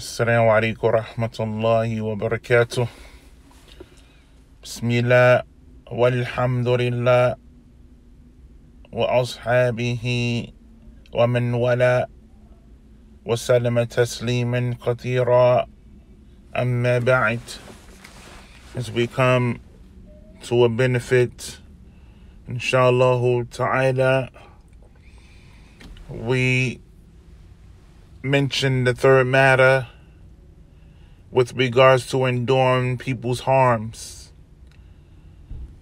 السلام عليكم ورحمة الله وبركاته. بسم الله والحمد لله وأصحابه ومن ولا وسلم تسليما كثيرا. أما بعد as we come to a benefit inshallah ta'ala we mentioned the third matter with regards to enduring people's harms.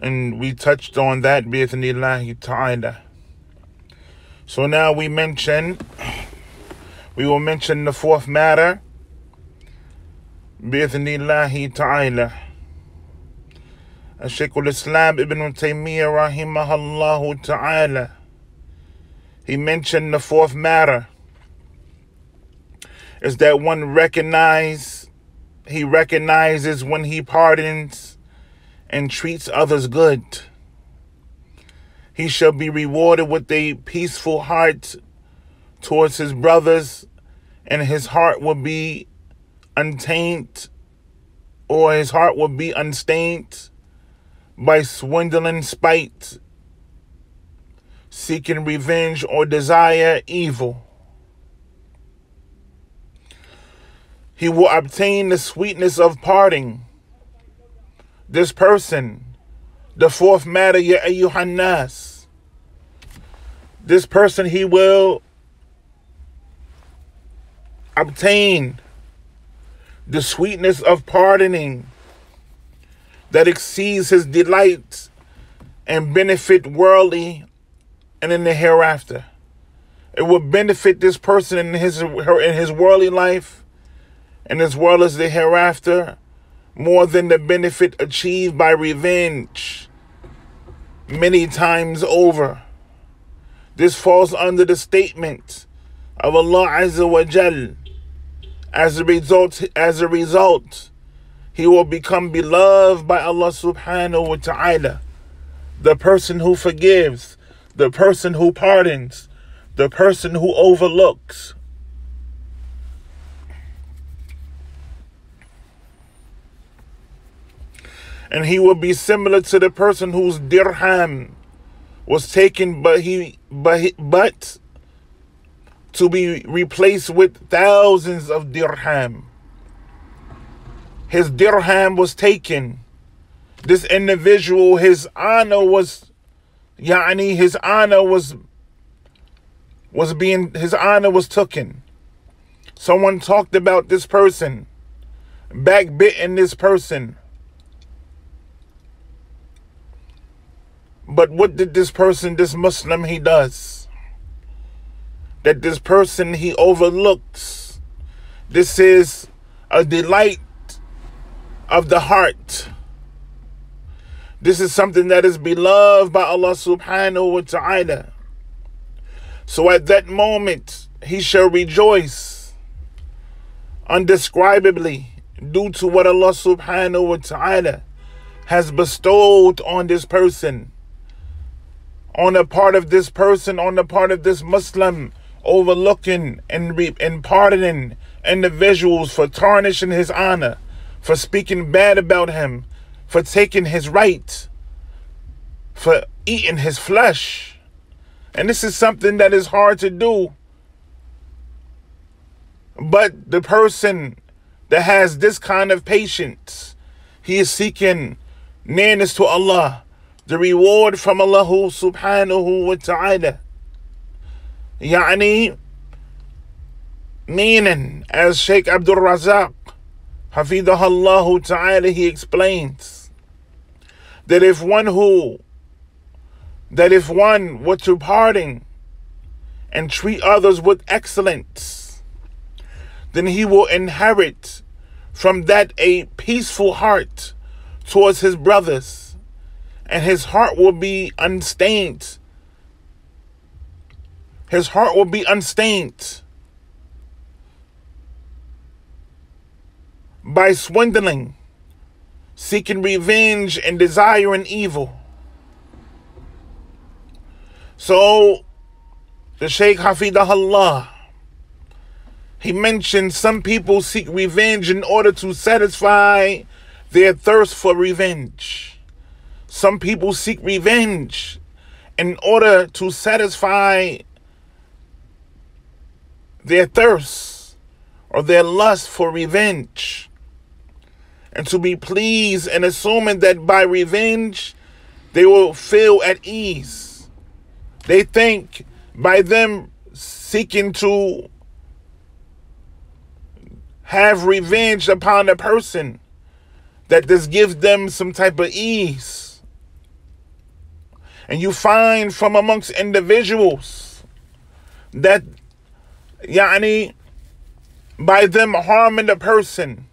And we touched on that bi'ithnillahi ta'ala. So now we mention, we will mention the fourth matter bi'ithnillahi ta'ala. Shaykh al-Islam ibn Taymiyyah rahimahullah ta'ala. He mentioned the fourth matter is that one recognize he recognizes when he pardons and treats others good. He shall be rewarded with a peaceful heart towards his brothers, and his heart will be untainted, or his heart will be unstained by swindling spite, seeking revenge, or desire evil. He will obtain the sweetness of parting. This person, the fourth matter, Ya ayyuhannas. This person, he will obtain the sweetness of pardoning that exceeds his delight and benefit worldly and in the hereafter. It will benefit this person in his in his worldly life and as well as the hereafter, more than the benefit achieved by revenge many times over. This falls under the statement of Allah Azza wa Jal. As a result, as a result, he will become beloved by Allah subhanahu wa ta'ala. The person who forgives, the person who pardons, the person who overlooks. And he will be similar to the person whose dirham was taken but he but he, but to be replaced with thousands of dirham. His dirham was taken. This individual his honor was yani his honor was was being his honor was taken. Someone talked about this person backbitting this person But what did this person, this Muslim, he does? That this person he overlooks. This is a delight of the heart. This is something that is beloved by Allah subhanahu wa ta'ala. So at that moment, he shall rejoice undescribably due to what Allah subhanahu wa ta'ala has bestowed on this person on the part of this person, on the part of this Muslim, overlooking and, re- and pardoning individuals for tarnishing his honor, for speaking bad about him, for taking his right, for eating his flesh. And this is something that is hard to do. But the person that has this kind of patience, he is seeking nearness to Allah the reward from Allah subhanahu wa ta'ala. Yani, meaning, as Sheikh Abdul Razak, Hafidahullah ta'ala, he explains, that if one who, that if one were to pardon and treat others with excellence, then he will inherit from that a peaceful heart towards his brothers and his heart will be unstained. His heart will be unstained by swindling, seeking revenge, and desiring evil. So, the Shaykh Hafidahullah, he mentioned some people seek revenge in order to satisfy their thirst for revenge. Some people seek revenge in order to satisfy their thirst or their lust for revenge. And to be pleased and assuming that by revenge they will feel at ease. They think by them seeking to have revenge upon a person that this gives them some type of ease. And you find from amongst individuals that yani by them harming the person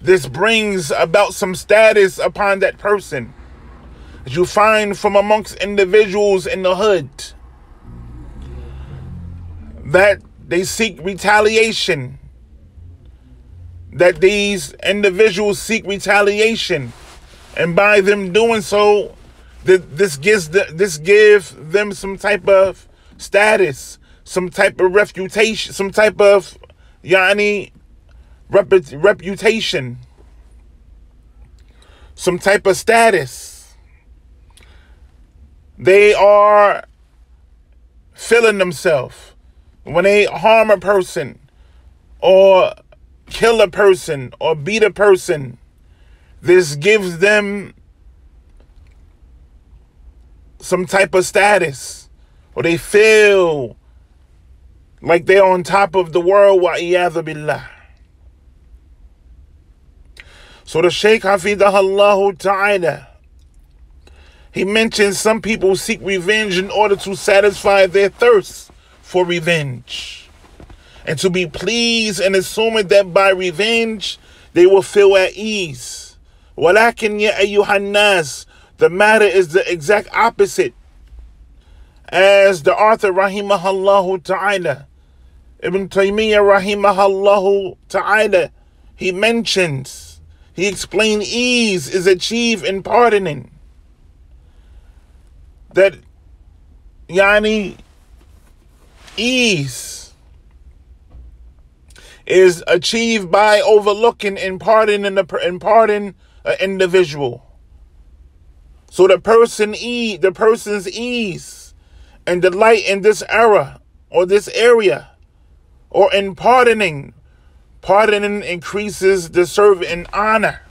this brings about some status upon that person. That you find from amongst individuals in the hood that they seek retaliation that these individuals seek retaliation and by them doing so this gives the, this give them some type of status some type of reputation some type of rep- reputation. Some type of status. They are feeling themselves. When they harm a person or kill a person or beat a person, this gives them some type of status or they feel like they're on top of the world wa billah. So the Shaykh Hafidahallahu Ta'ala he mentions some people seek revenge in order to satisfy their thirst for revenge and to be pleased and assuming that by revenge they will feel at ease. ولكن يا أيها الناس the matter is the exact opposite. As the author rahimahullah ta'ala Ibn Taymiyyah rahimahullah ta'ala he mentions he explained ease is achieved in pardoning. That yani ease is achieved by overlooking and pardoning the and pardon an individual. So the person e the person's ease and delight in this era or this area or in pardoning. Pardoning increases the servant in honor.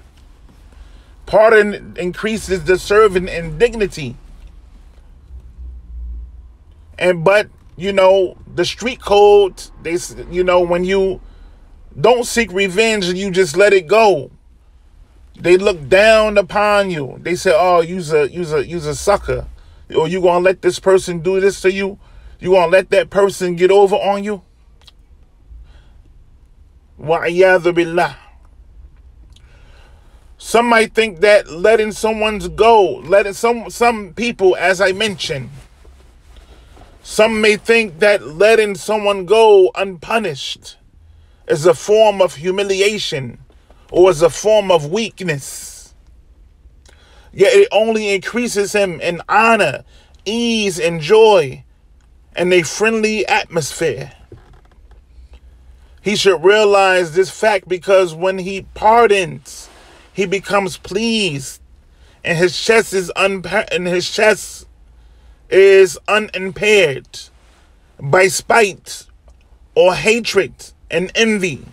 Pardon increases the servant in dignity. And but you know the street code they you know when you don't seek revenge and you just let it go. They look down upon you. They say, "Oh, you's a you's a you's a sucker," or you gonna let this person do this to you? You gonna let that person get over on you? Wa'iyadhu billah. Some might think that letting someone's go, letting some some people, as I mentioned, some may think that letting someone go unpunished is a form of humiliation or is a form of weakness. Yet it only increases him in honor, ease, and joy, and a friendly atmosphere. He should realize this fact because when he pardons, he becomes pleased, and his chest is unpa- and his chest is unimpaired by spite or hatred and envy.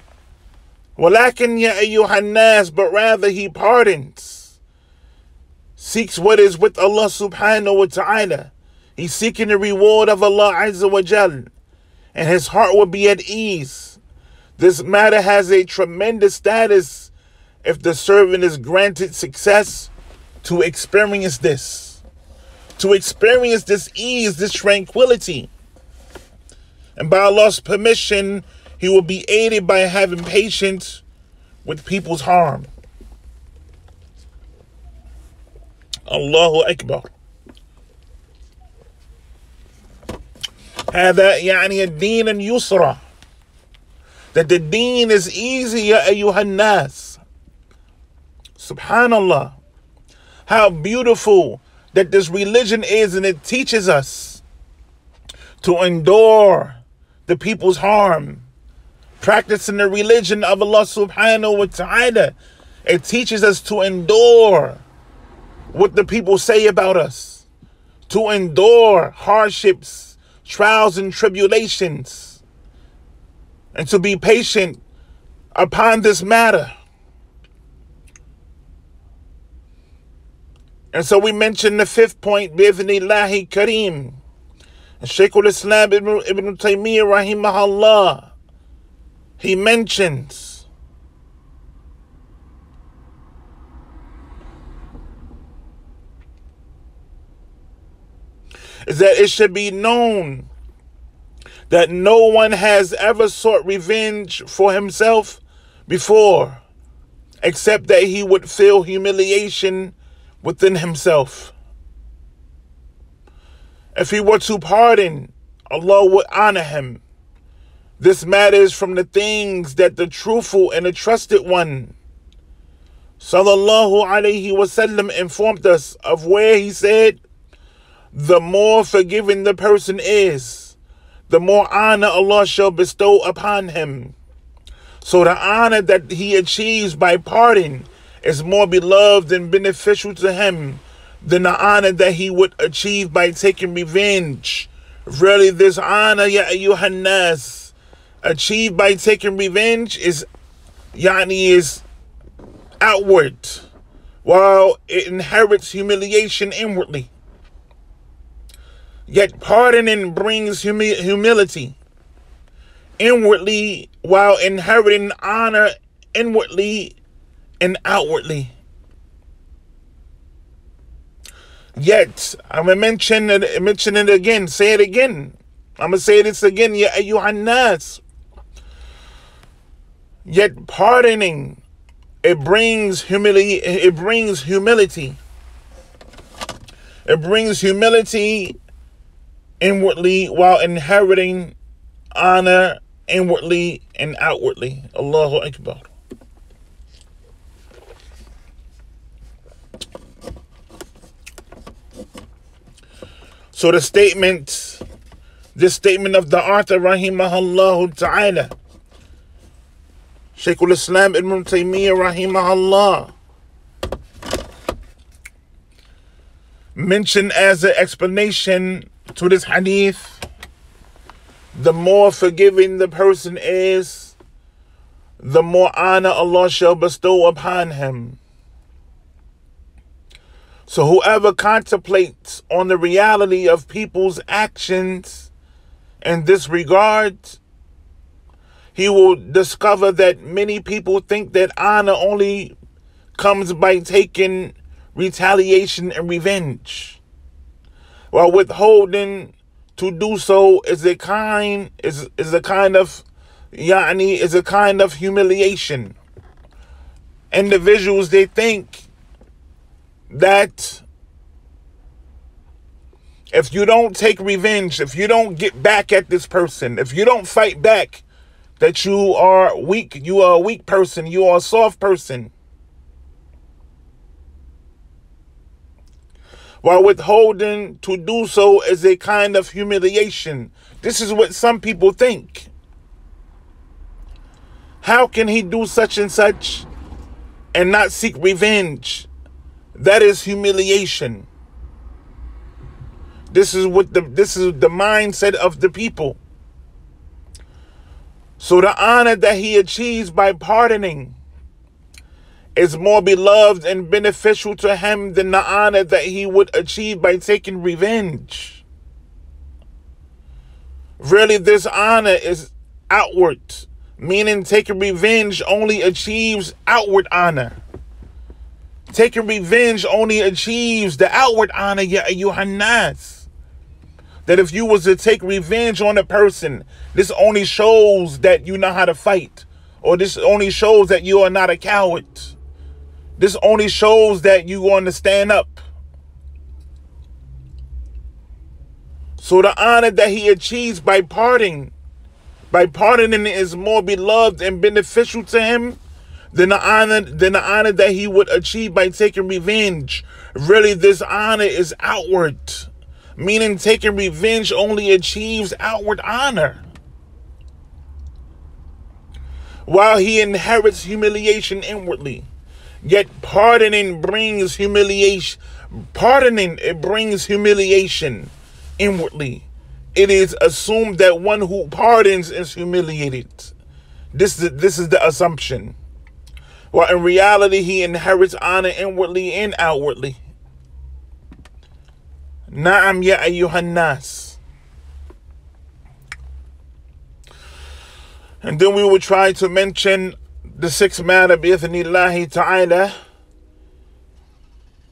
ولكن يا أيها الناس, but rather he pardons, seeks what is with Allah subhanahu wa ta'ala. He's seeking the reward of Allah Azza wa Jal, and his heart will be at ease. This matter has a tremendous status if the servant is granted success to experience this, to experience this ease, this tranquility. And by Allah's permission, he will be aided by having patience with people's harm. Allahu Akbar. هذا يعني الدين يسرى that the deen is easy يا أيها الناس subhanallah how beautiful that this religion is and it teaches us to endure the people's harm practicing the religion of Allah subhanahu wa ta'ala. It teaches us to endure what the people say about us, to endure hardships, trials, and tribulations, and to be patient upon this matter. And so we mentioned the fifth point, Bithnillahi Kareem. Shaykh al-Islam Ibn, Ibn Taymiyyah rahimahullah, he mentions is that it should be known that no one has ever sought revenge for himself before, except that he would feel humiliation within himself. If he were to pardon, Allah would honor him. This matters from the things that the truthful and the trusted one, sallallahu alaihi wasallam, informed us of where he said, the more forgiving the person is, the more honor Allah shall bestow upon him. So the honor that he achieves by pardon is more beloved and beneficial to him than the honor that he would achieve by taking revenge. Really, this honor, ya ayyuhannas, achieved by taking revenge is, yani, is outward, while it inherits humiliation inwardly. Yet pardoning brings humi- humility inwardly, while inheriting honor inwardly and outwardly. Yet, I'm gonna mention it, mention it again. Say it again. I'm gonna say this again. Ya ayyuhannas. Yet pardoning, it brings humility. It brings humility. It brings humility inwardly while inheriting honor inwardly and outwardly. Allahu Akbar. So the statement, this statement of the author, rahimahullah ta'ala, Shaykh al-Islam Ibn Taymiyyah, rahimahullah, mentioned as an explanation to this hadith, the more forgiving the person is, the more honor Allah shall bestow upon him. So whoever contemplates on the reality of people's actions in this regard, he will discover that many people think that honor only comes by taking retaliation and revenge. While withholding to do so is a kind is is a kind of yani is a kind of humiliation. Individuals they think that if you don't take revenge, if you don't get back at this person, if you don't fight back, that you are weak, you are a weak person, you are a soft person. While withholding to do so is a kind of humiliation. This is what some people think. How can he do such and such and not seek revenge? That is humiliation. This is what the this is the mindset of the people. So the honor that he achieves by pardoning is more beloved and beneficial to him than the honor that he would achieve by taking revenge. Really, this honor is outward, meaning taking revenge only achieves outward honor. Taking revenge only achieves the outward honor, ya ayyuhannas. That if you was to take revenge on a person, this only shows that you know how to fight. Or this only shows that you are not a coward. This only shows that you want to stand up. So the honor that he achieves by parting, by pardoning is more beloved and beneficial to him than the honor than the honor that he would achieve by taking revenge. Really, this honor is outward, meaning taking revenge only achieves outward honor. while he inherits humiliation inwardly. Yet pardoning brings humiliation. Pardoning, it brings humiliation inwardly. It is assumed that one who pardons is humiliated. This is, this is the assumption. While in reality, he inherits honor inwardly and outwardly. Naam ya ayyuhan nas. And then we will try to mention the sixth matter, bi'ithnillahi ta'ala.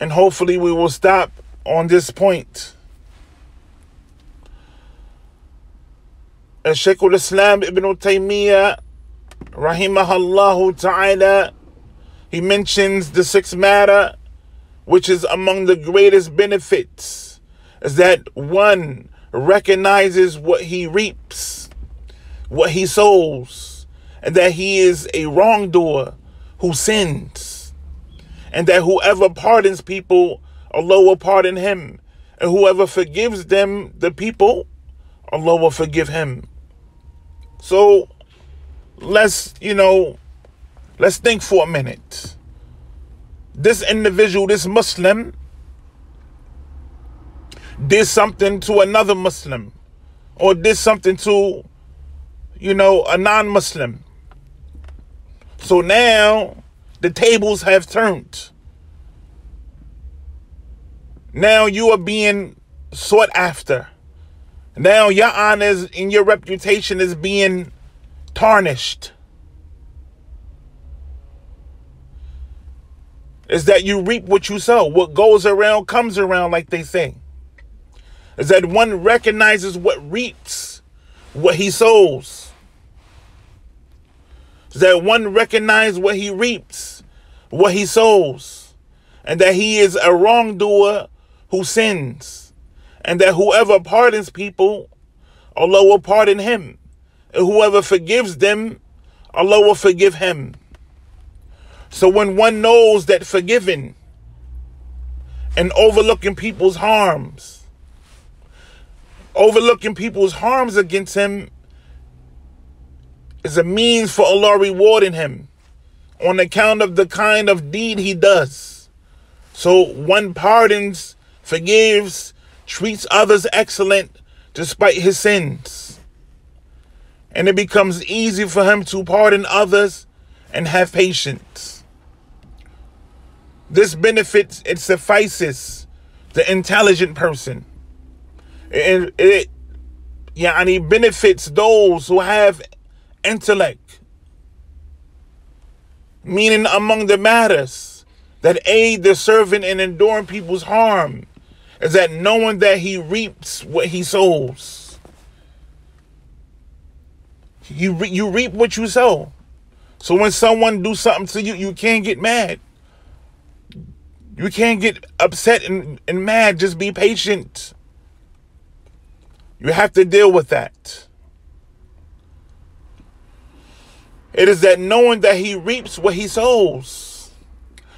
And hopefully we will stop on this point. Shaykh al-Islam Ibn Taymiyyah, rahimahullah ta'ala, he mentions the sixth matter, which is among the greatest benefits, is that one recognizes what he reaps, what he sows, and that he is a wrongdoer who sins, and that whoever pardons people, Allah will pardon him, and whoever forgives them, the people, Allah will forgive him. So let's, you know, let's think for a minute. This individual, this Muslim, did something to another Muslim or did something to, you know, a non Muslim. So now the tables have turned. Now you are being sought after. Now your honors and your reputation is being tarnished. Is that you reap what you sow. What goes around comes around, like they say. Is that one recognizes what reaps, what he sows. Is that one recognizes what he reaps, what he sows. And that he is a wrongdoer who sins and that whoever pardons people, Allah will pardon him. And whoever forgives them, Allah will forgive him. So when one knows that forgiving and overlooking people's harms, overlooking people's harms against him is a means for Allah rewarding him on account of the kind of deed he does. So one pardons, forgives, treats others excellent despite his sins. And it becomes easy for him to pardon others and have patience. This benefits, it suffices the intelligent person. It, it yeah, and he benefits those who have intellect. Meaning among the matters that aid the servant in enduring people's harm is that knowing that he reaps what he sows. You re- you reap what you sow. So when someone do something to you, you can't get mad. You can't get upset and, and mad. Just be patient. You have to deal with that. It is that knowing that he reaps what he sows.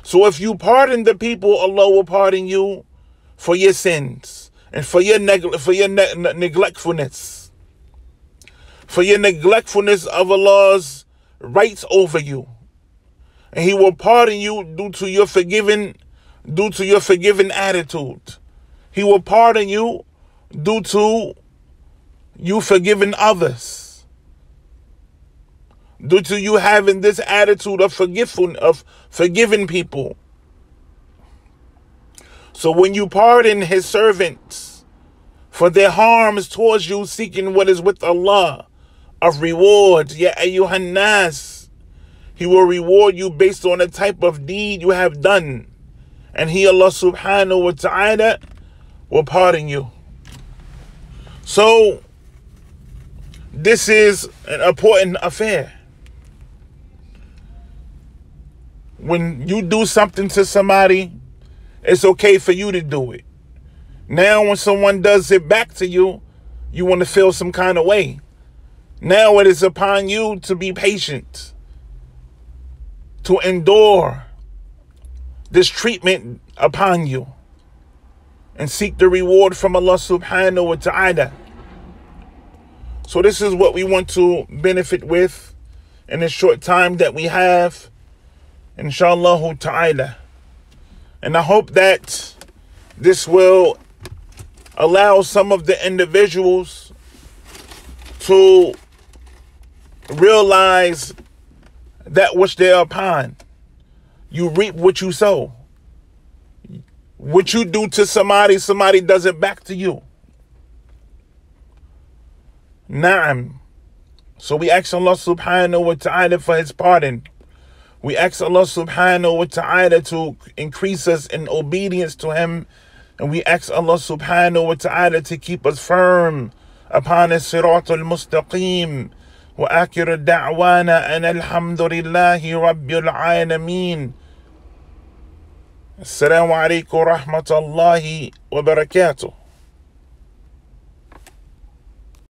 So if you pardon the people, Allah will pardon you for your sins and for your neg- for your ne- neglectfulness, for your neglectfulness of Allah's rights over you, and He will pardon you due to your forgiving, due to your forgiving attitude. He will pardon you due to you forgiving others, due to you having this attitude of forgiving of forgiving people so when you pardon his servants for their harms towards you, seeking what is with Allah of rewards, ya ayyuhan nas, he will reward you based on the type of deed you have done. And he, Allah subhanahu wa ta'ala, will pardon you. So, this is an important affair. When you do something to somebody, it's okay for you to do it. Now, when someone does it back to you, you want to feel some kind of way. Now it is upon you to be patient, to endure this treatment upon you, and seek the reward from Allah subhanahu wa ta'ala. So, this is what we want to benefit with in the short time that we have. Inshallah ta'ala. And I hope that this will allow some of the individuals to realize that which they're upon. You reap what you sow. What you do to somebody, somebody does it back to you. Naam. So we ask Allah subhanahu wa ta'ala for his pardon. We ask Allah subhanahu wa ta'ala to increase us in obedience to him. And we ask Allah subhanahu wa ta'ala to keep us firm upon the sirat al-mustaqim. وآخر دعوانا أن الحمد لله رب العالمين السلام عليكم ورحمة الله وبركاته